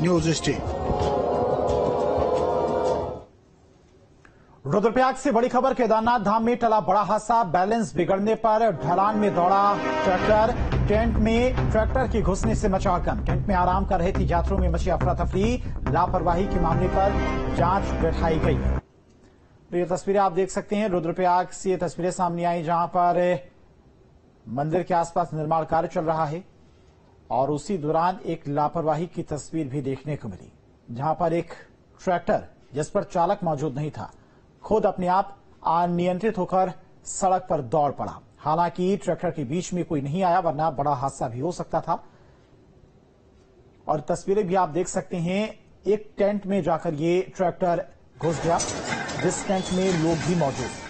News state Rudraprayag से बड़ी खबर, केदारनाथ धाम में टला बड़ा हादसा। बैलेंस बिगड़ने पर ढलान में दौड़ा ट्रैक्टर। टेंट में ट्रैक्टर के घुसने से मचा आगम टेंट में आराम कर रहे थे यात्रियों में मची अफरा तफरी। लापरवाही के मामले पर जाँच बैठाई गई। तो ये तस्वीरें आप देख सकते हैं। रुद्रप्रयाग से तस्वीरें सामने आई, जहाँ पर मंदिर के आसपास निर्माण कार्य चल रहा है। और उसी दौरान एक लापरवाही की तस्वीर भी देखने को मिली, जहाँ पर एक ट्रैक्टर, जिस पर चालक मौजूद नहीं था, खुद अपने आप अनियंत्रित होकर सड़क पर दौड़ पड़ा। हालाँकि ट्रैक्टर के बीच में कोई नहीं आया, वरना बड़ा हादसा भी हो सकता था। और तस्वीरें भी आप देख सकते हैं, एक टेंट में जाकर ये ट्रैक्टर घुस गया, जिस टेंट में लोग भी मौजूद